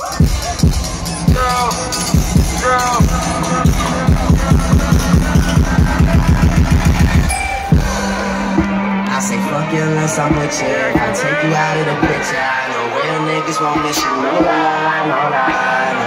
I say fuck you unless I'm with you. I take you out of the picture. I know real niggas won't miss you. No lie. No lie.